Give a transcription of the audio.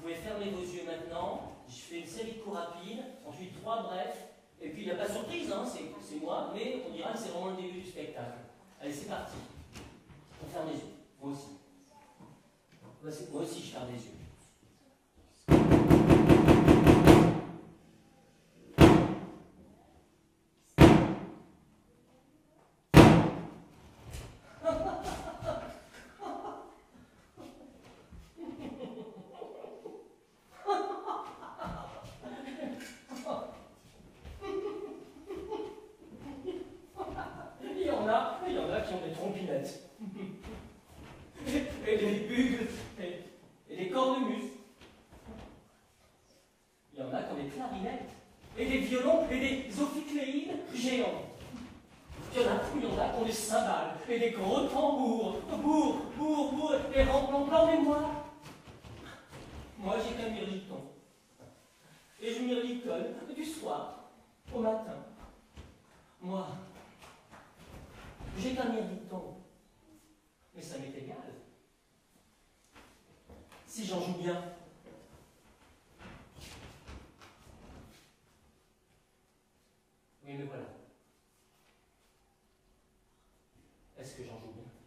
Vous pouvez fermer vos yeux maintenant. Je fais une série de coups rapides, ensuite trois brefs. Et puis il n'y a pas de surprise, hein, c'est moi, mais on dira que c'est vraiment le début du spectacle. Allez, c'est parti. On ferme les yeux. Moi aussi. Moi aussi, je ferme les yeux. et des bulles et, et des cornemuses. Il y en a comme des clarinettes et des violons et des ophicléides géants. Il y en a il y en a qui ont des cymbales et des gros tambours, bourre, bourre, bourre, et remplants blanc, mais moi, moi j'ai qu'un mirliton. Et je mirlitonne du soir au matin. Moi, j'ai qu'un mirliton, mais ça m'était si j'en joue bien. Oui, mais voilà. Est-ce que j'en joue bien?